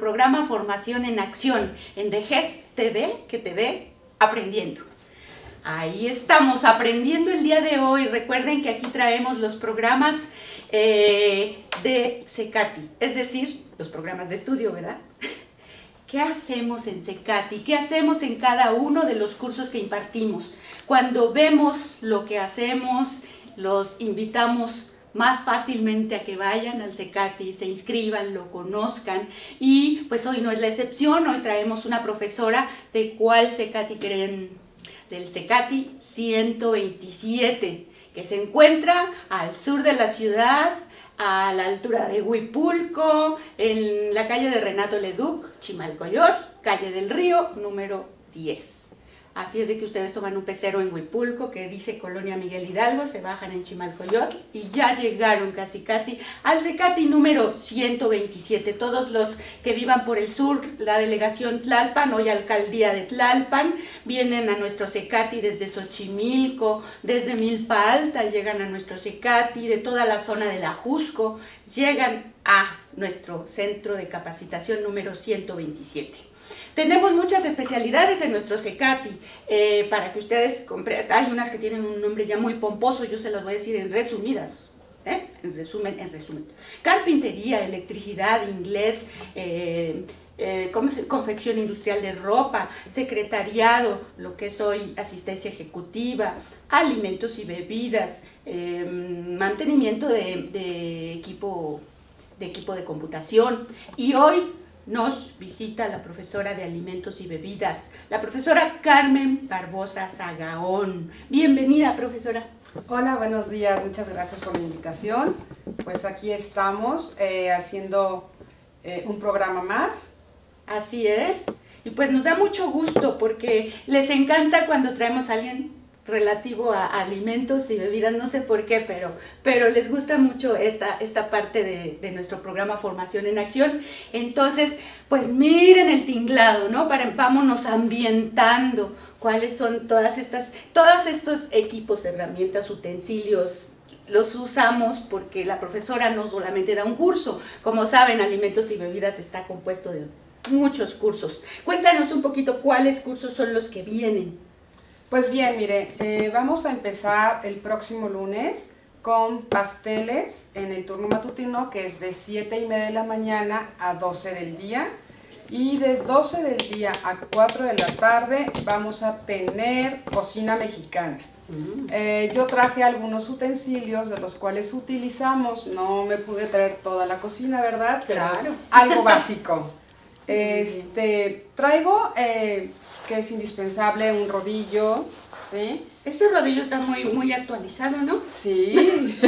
programa Formación en Acción, en Reges TV, que te ve aprendiendo. Ahí estamos aprendiendo el día de hoy. Recuerden que aquí traemos los programas eh, de Secati, es decir, los programas de estudio, ¿verdad? ¿Qué hacemos en Secati? ¿Qué hacemos en cada uno de los cursos que impartimos? Cuando vemos lo que hacemos, los invitamos más fácilmente a que vayan al CECATI, se inscriban, lo conozcan. Y pues hoy no es la excepción, hoy traemos una profesora de cuál CECATI creen, del CECATI 127, que se encuentra al sur de la ciudad, a la altura de Huipulco, en la calle de Renato Leduc, Chimalcoyot, calle del Río, número 10. Así es de que ustedes toman un pecero en Huipulco que dice Colonia Miguel Hidalgo, se bajan en Chimalcoyot y ya llegaron casi casi al Secati número 127. Todos los que vivan por el sur, la delegación Tlalpan, hoy alcaldía de Tlalpan, vienen a nuestro Secati desde Xochimilco, desde Milpa Alta, llegan a nuestro Secati, de toda la zona de la Jusco, llegan a nuestro centro de capacitación número 127. Tenemos muchas especialidades en nuestro SECATI, eh, para que ustedes compren. Hay unas que tienen un nombre ya muy pomposo, yo se las voy a decir en resumidas. ¿eh? En resumen, en resumen. Carpintería, electricidad, inglés, eh, confección industrial de ropa, secretariado, lo que es hoy asistencia ejecutiva, alimentos y bebidas, mantenimiento de, de, equipo, de equipo de computación. Y hoy nos visita la profesora de alimentos y bebidas, la profesora Carmen Barbosa Zagaón. Bienvenida, profesora. Hola, buenos días, muchas gracias por la invitación. Pues aquí estamos eh, haciendo eh, un programa más. Así es. Y pues nos da mucho gusto porque les encanta cuando traemos a alguien relativo a alimentos y bebidas, no sé por qué, pero, pero les gusta mucho esta, esta parte de, nuestro programa Formación en Acción. Entonces, pues miren el tinglado, ¿no? Para, vámonos ambientando cuáles son todas estas, todos estos equipos, herramientas, utensilios, los usamos porque la profesora no solamente da un curso, como saben, alimentos y bebidas está compuesto de muchos cursos. Cuéntanos un poquito cuáles cursos son los que vienen. Pues bien, mire, eh, vamos a empezar el próximo lunes con pasteles en el turno matutino, que es de 7 y media de la mañana a 12 del día. Y de 12 del día a 4 de la tarde vamos a tener cocina mexicana. Mm. Eh, yo traje algunos utensilios de los cuales utilizamos, no me pude traer toda la cocina, ¿verdad? claro. Algo básico. Este, traigo eh, que es indispensable, un rodillo, ¿sí? Ese rodillo está muy, muy actualizado, ¿no? Sí,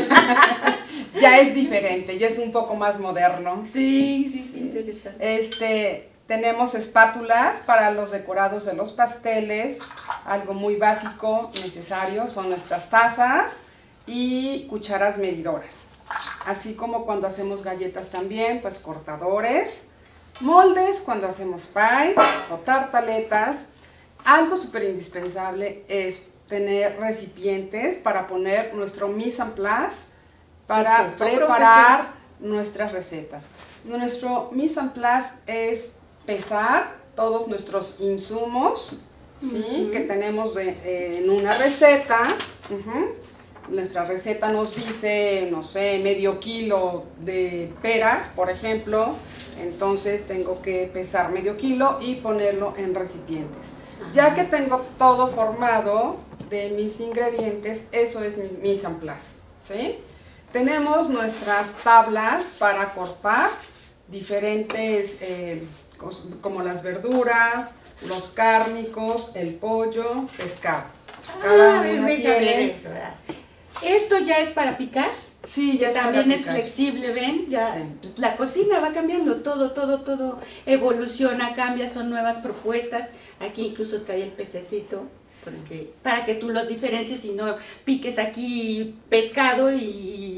ya es diferente, ya es un poco más moderno. Sí, sí, sí, interesante. Este, tenemos espátulas para los decorados de los pasteles, algo muy básico, necesario, son nuestras tazas y cucharas medidoras. Así como cuando hacemos galletas también, pues cortadores, moldes cuando hacemos pies o tartaletas. Algo súper indispensable es tener recipientes para poner nuestro mise en place para preparar nuestras recetas. Nuestro mise en place es pesar todos nuestros insumos ¿sí? que tenemos en una receta. Nuestra receta nos dice, no sé, medio kilo de peras, por ejemplo. Entonces tengo que pesar medio kilo y ponerlo en recipientes. Ya que tengo todo formado de mis ingredientes, eso es mi mise en place. ¿sí? Tenemos nuestras tablas para cortar diferentes, eh, como las verduras, los cárnicos, el pollo, pescado. Cada ah, una tiene... ¿Esto ya es para picar? Sí, ya también es flexible, ¿ven? Ya la cocina va cambiando, todo, todo, todo evoluciona, cambia, son nuevas propuestas. Aquí incluso trae el pececito, para que tú los diferencies y no piques aquí pescado y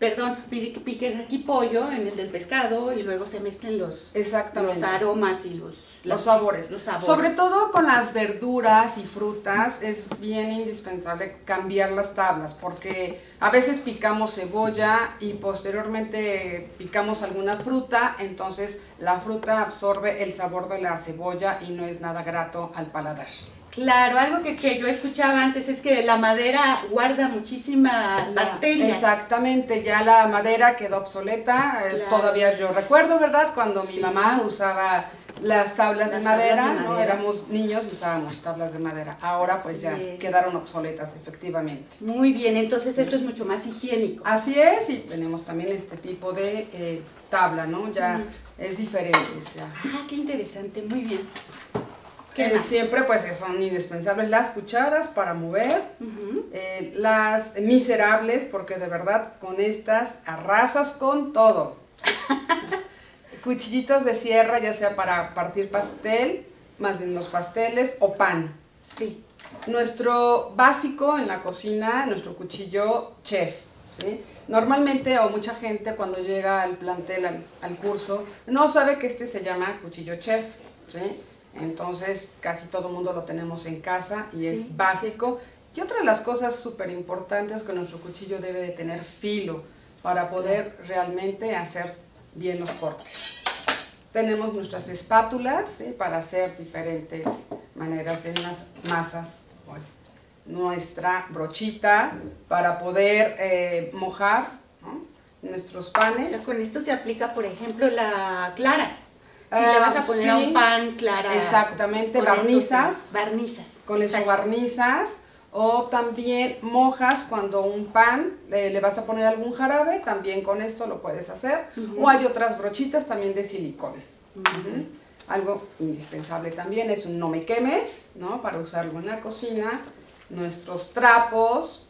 perdón, piques aquí pollo en el del pescado y luego se mezclen los, Exactamente. los aromas y los, los, sabores. los sabores. Sobre todo con las verduras y frutas es bien indispensable cambiar las tablas porque a veces picamos cebolla y posteriormente picamos alguna fruta, entonces la fruta absorbe el sabor de la cebolla y no es nada grato al paladar. Claro, algo que, que, yo escuchaba antes es que la madera guarda muchísimas bacterias. Exactamente, ya la madera quedó obsoleta. Eh. Todavía yo recuerdo, ¿verdad? Cuando sí. mi mamá usaba las tablas, las de, madera, tablas de, madera, ¿no? Éramos niños y usábamos tablas de madera. Ahora pues ya es. quedaron obsoletas, efectivamente. Muy bien, entonces esto es mucho más higiénico. Así es, y tenemos también este tipo de eh, tabla, ¿no? Ya mm. es diferente. Ya. Ah, qué interesante, muy bien. Eh, siempre pues son indispensables las cucharas para mover, uh -huh. eh, las miserables porque de verdad con estas arrasas con todo. Cuchillitos de sierra ya sea para partir pastel, más bien los pasteles o pan. Sí. Nuestro básico en la cocina, nuestro cuchillo chef. ¿sí? Normalmente o mucha gente cuando llega al plantel, al, al curso, no sabe que este se llama cuchillo chef. ¿sí? Entonces, casi todo el mundo lo tenemos en casa y sí, es básico. Sí. Y otra de las cosas súper importantes es que nuestro cuchillo debe de tener filo para poder realmente hacer bien los cortes. Tenemos nuestras espátulas ¿sí? para hacer diferentes maneras en las masas. Nuestra brochita para poder eh, mojar ¿no? nuestros panes. O sea, con esto se aplica, por ejemplo, la clara. Si le vas a poner sí, a un pan clara. Exactamente, barnizas. Barnizas. Con eso barnizas. O también mojas cuando un pan le, le, vas a poner algún jarabe, también con esto lo puedes hacer. Uh -huh. O hay otras brochitas también de silicón. Uh -huh. Algo indispensable también es un no me quemes, ¿no? Para usarlo en la cocina. Nuestros trapos,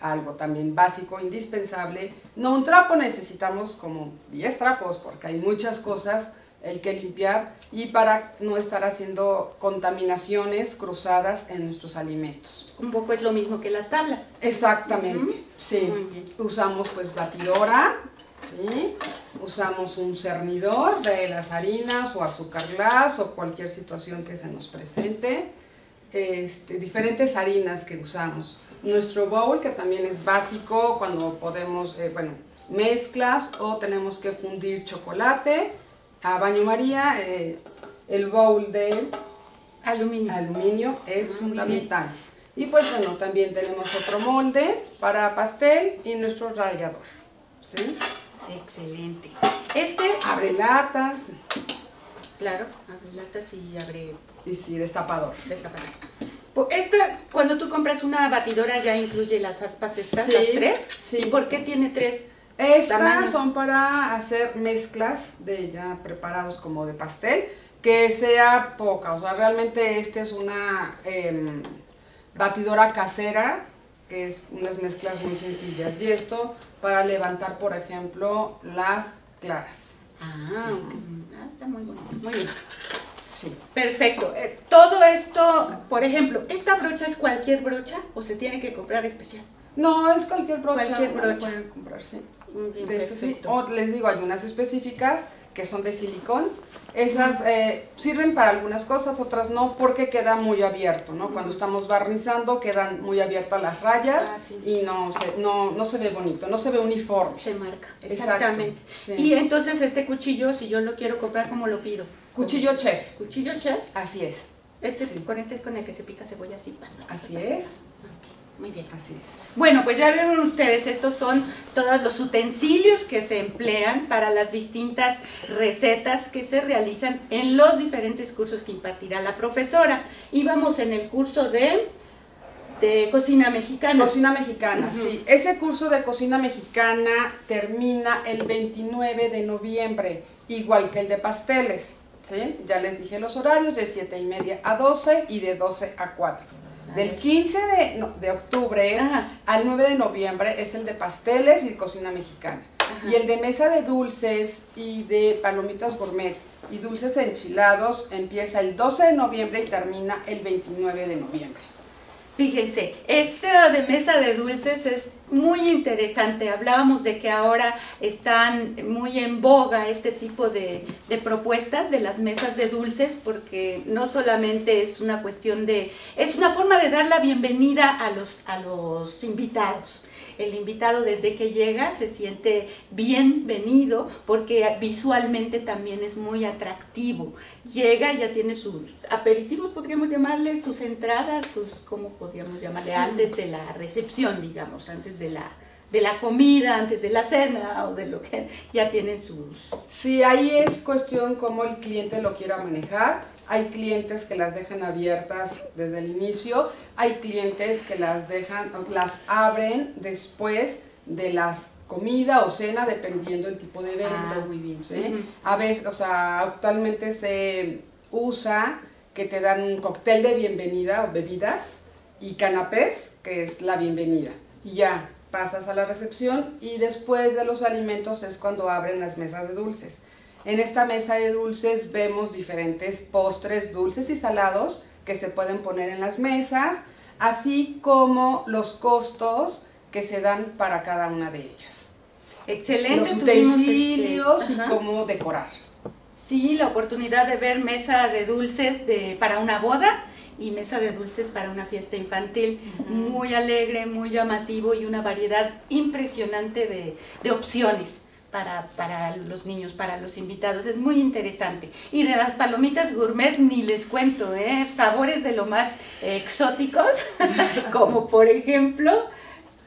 algo también básico, indispensable. No un trapo, necesitamos como 10 trapos porque hay muchas cosas el que limpiar y para no estar haciendo contaminaciones cruzadas en nuestros alimentos. Un poco es lo mismo que las tablas. Exactamente, uh -huh. sí. Usamos pues batidora, ¿sí? usamos un cernidor de las harinas o azúcar glass o cualquier situación que se nos presente. Este, diferentes harinas que usamos. Nuestro bowl que también es básico cuando podemos, eh, bueno, mezclas o tenemos que fundir chocolate a baño María, eh, el bowl de aluminio, aluminio es ah, fundamental. Y pues bueno, también tenemos otro molde para pastel y nuestro rallador. ¿sí? Excelente. Este abre latas. Claro, abre latas y abre... Y sí, destapador. Destapador. Esta, cuando tú compras una batidora ya incluye las aspas estas, sí, las tres. Sí. ¿Y por qué tiene tres? Estas tamaño. son para hacer mezclas de ya preparados como de pastel, que sea poca, o sea, realmente esta es una eh, batidora casera, que es unas mezclas muy sencillas, y esto para levantar, por ejemplo, las claras. Ah, okay. ah está muy bonito, muy bien. Sí. Perfecto. Eh, todo esto, por ejemplo, ¿esta brocha es cualquier brocha o se tiene que comprar especial? No, es cualquier brocha. Cualquier brocha. Pueden comprar, sí. De. O les digo, hay unas específicas que son de silicón. Esas eh, sirven para algunas cosas, otras no, porque queda muy abierto, ¿no? Cuando estamos barnizando quedan muy abiertas las rayas ah, sí. y no se, no, no se ve bonito, no se ve uniforme. Se marca, exactamente. Sí. Y entonces este cuchillo, si yo lo quiero comprar, ¿cómo lo pido? Cuchillo chef. Cuchillo chef. Así es. Este, sí. Con este es con el que se pica cebolla así. Así es. Muy bien. Así es. Bueno, pues ya vieron ustedes, estos son todos los utensilios que se emplean para las distintas recetas que se realizan en los diferentes cursos que impartirá la profesora. Y vamos en el curso de, de cocina mexicana. Cocina mexicana, uh -huh. sí. Ese curso de cocina mexicana termina el 29 de noviembre, igual que el de pasteles. ¿sí? Ya les dije los horarios, de 7 y media a 12 y de 12 a 4. Del 15 de, no, de octubre Ajá. al 9 de noviembre es el de pasteles y cocina mexicana. Ajá. Y el de mesa de dulces y de palomitas gourmet y dulces enchilados empieza el 12 de noviembre y termina el 29 de noviembre. Fíjense, esta de mesa de dulces es muy interesante. Hablábamos de que ahora están muy en boga este tipo de, propuestas de las mesas de dulces porque no solamente es una cuestión de, es una forma de dar la bienvenida a los, a los invitados el invitado desde que llega se siente bienvenido porque visualmente también es muy atractivo. Llega, ya tiene sus aperitivos, podríamos llamarle, sus entradas, sus, ¿cómo podríamos llamarle? Antes de la recepción, digamos, antes de la de la comida, antes de la cena o de lo que ya tienen sus... Sí, ahí es cuestión cómo el cliente lo quiera manejar hay clientes que las dejan abiertas desde el inicio, hay clientes que las dejan, las abren después de las comida o cena dependiendo del tipo de evento. Ah, muy bien. A veces, o sea, actualmente se usa que te dan un cóctel de bienvenida o bebidas y canapés, que es la bienvenida. Y ya pasas a la recepción y después de los alimentos es cuando abren las mesas de dulces. En esta mesa de dulces vemos diferentes postres dulces y salados que se pueden poner en las mesas, así como los costos que se dan para cada una de ellas. Excelente. Los utensilios y cómo decorar. Sí, la oportunidad de ver mesa de dulces de, para una boda y mesa de dulces para una fiesta infantil. Muy alegre, muy llamativo y una variedad impresionante de, de opciones para, los niños, para los invitados. Es muy interesante. Y de las palomitas gourmet ni les cuento, ¿eh? sabores de lo más exóticos, como por ejemplo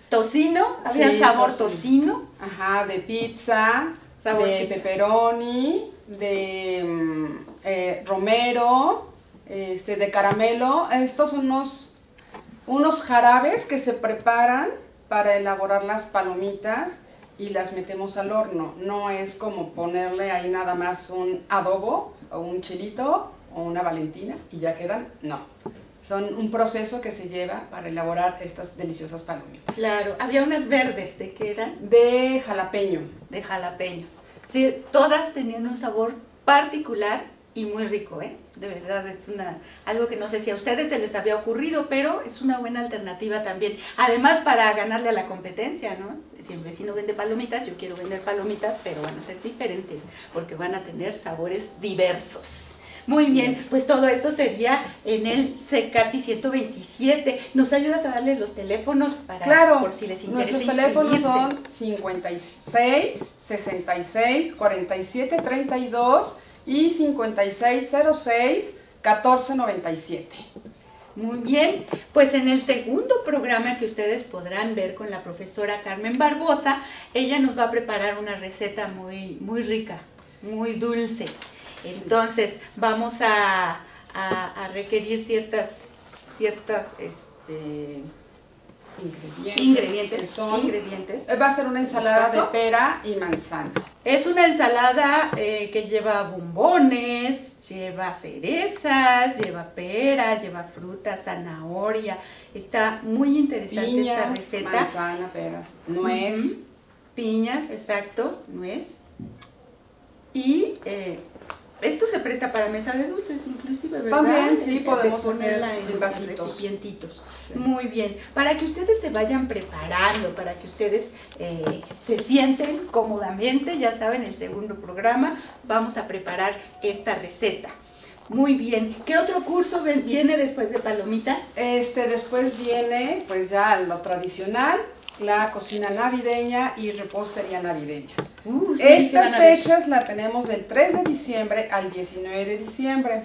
tocino, había sabor tocino. Ajá, de pizza, de pepperoni, de mm, eh, romero, este, de caramelo. Estos son unos, unos jarabes que se preparan para elaborar las palomitas y las metemos al horno. No es como ponerle ahí nada más un adobo o un chilito o una valentina y ya quedan. No. Son un proceso que se lleva para elaborar estas deliciosas palomitas. Claro, había unas verdes, ¿de qué eran? De jalapeño. De jalapeño. Sí, todas tenían un sabor particular y muy rico, ¿eh? De verdad, es una, algo que no sé si a ustedes se les había ocurrido, pero es una buena alternativa también. Además, para ganarle a la competencia, ¿no? Si el vecino vende palomitas, yo quiero vender palomitas, pero van a ser diferentes, porque van a tener sabores diversos. Muy bien, pues todo esto sería en el CECATI 127. ¿Nos ayudas a darle los teléfonos para claro, por si les interesa? Nuestros teléfonos son 56 66 47 32 y 5606-1497. Muy bien, pues en el segundo programa que ustedes podrán ver con la profesora Carmen Barbosa, ella nos va a preparar una receta muy, muy rica, muy dulce. Entonces vamos a, requerir ciertas, ciertas este, ingredientes. ingredientes. Va a ser una ensalada de pera y manzana. Es una ensalada eh, que lleva bombones, lleva cerezas, lleva pera, lleva fruta, zanahoria. Está muy interesante esta receta. Manzana, peras, nuez. Piñas, exacto, nuez. Y eh, esto se presta para mesa de dulces, inclusive, ¿verdad? También, sí, podemos ponerla en, recipientitos. Muy bien. Para que ustedes se vayan preparando, para que ustedes eh, se sienten cómodamente, ya saben, el segundo programa, vamos a preparar esta receta. Muy bien. ¿Qué otro curso viene después de palomitas? Este, después viene, pues ya lo tradicional, la cocina navideña y repostería navideña. Estas fechas la tenemos del 3 de diciembre al 19 de diciembre.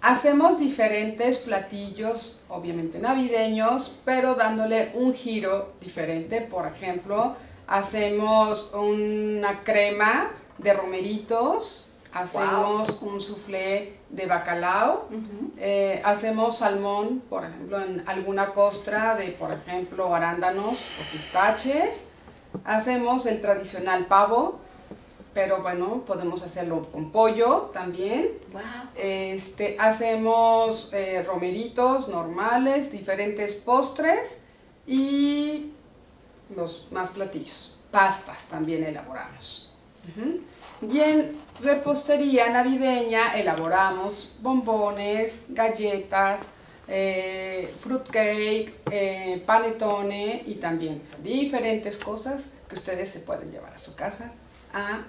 Hacemos diferentes platillos, obviamente navideños, pero dándole un giro diferente. Por ejemplo, hacemos una crema de romeritos, hacemos un soufflé de bacalao, eh, hacemos salmón, por ejemplo, en alguna costra de, por ejemplo, arándanos o pistaches. Hacemos el tradicional pavo, pero bueno, podemos hacerlo con pollo también. Este, hacemos eh, romeritos normales, diferentes postres y los más platillos. Pastas también elaboramos. Y en repostería navideña elaboramos bombones, galletas, eh, fruitcake, eh, panetone y también diferentes cosas que ustedes se pueden llevar a su casa a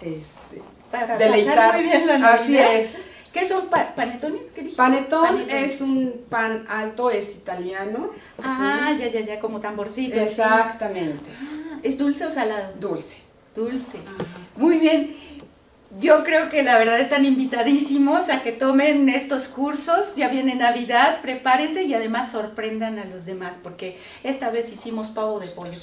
este, Para deleitar. pasar muy bien la Así es. ¿Qué son pa- panetones? ¿Qué dije? Panetón es un pan alto, es italiano. Ah, ya, ya, ya, como tamborcito. Exactamente. Ah, ¿Es dulce o salado? Dulce. Dulce. Muy bien. Yo creo que la verdad están invitadísimos a que tomen estos cursos. Ya viene Navidad, prepárense y además sorprendan a los demás porque esta vez hicimos pavo de pollo.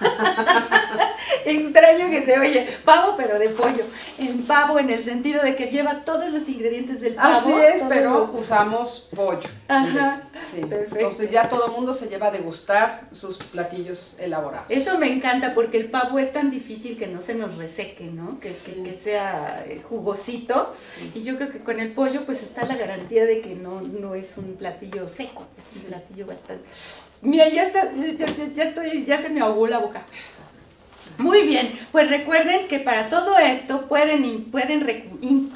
Extraño que se oye, pavo pero de pollo. En pavo en el sentido de que lleva todos los ingredientes del pavo. Así es, pero los- usamos pollo. Ajá, Sí. perfecto. Entonces ya todo el mundo se lleva a degustar sus platillos elaborados. Eso me encanta porque el pavo es tan difícil que no se nos reseque, ¿no? Que, que- Sí. que sea eh, jugosito. Y yo creo que con el pollo pues está la garantía de que no, no es un platillo seco, es un platillo bastante... Mira, ya, está, ya, ya- estoy, ya se me ahogó la boca. Muy bien, pues recuerden que para todo esto pueden, pueden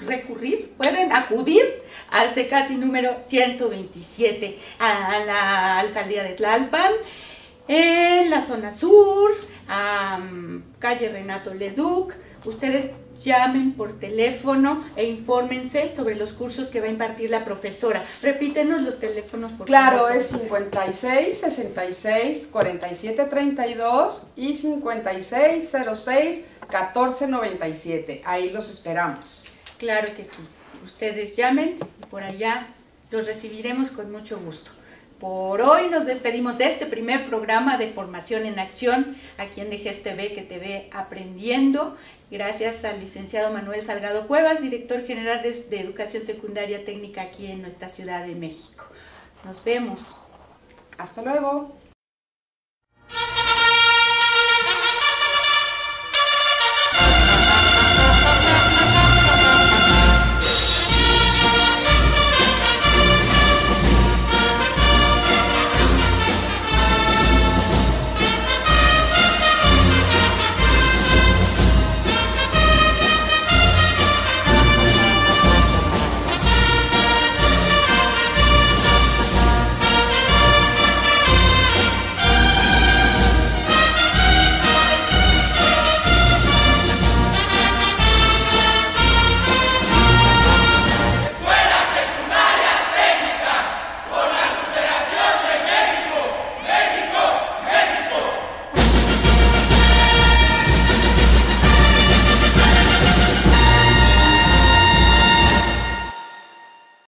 recurrir, pueden acudir al CECATI número 127, a la alcaldía de Tlalpan, en la zona sur, a mm, calle Renato Leduc. Ustedes llamen por teléfono e infórmense sobre los cursos que va a impartir la profesora. Repítenos los teléfonos, por Claro, favor. es 56 66 47 32 y 56 06 14 97. Ahí los esperamos. Claro que sí. Ustedes llamen y por allá los recibiremos con mucho gusto. Por hoy nos despedimos de este primer programa de formación en acción aquí en DGS TV, que te ve aprendiendo. Gracias al licenciado Manuel Salgado Cuevas, director general de Educación Secundaria Técnica aquí en nuestra Ciudad de México. Nos vemos. Hasta luego.